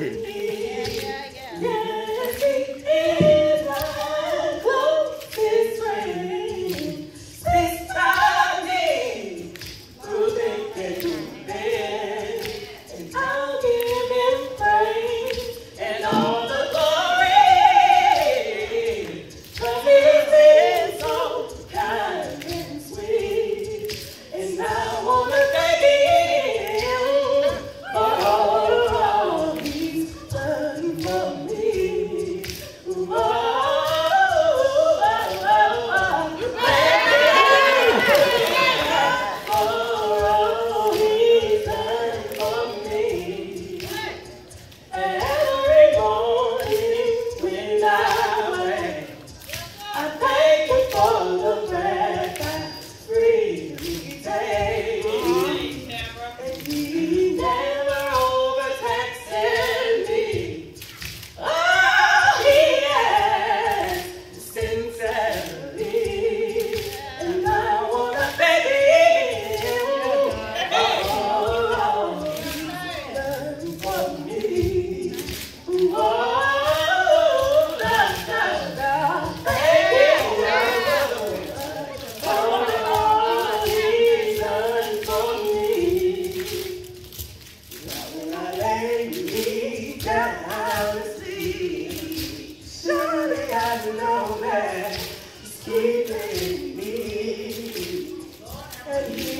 Booty. lay me down to. Surely I know that keeping me. And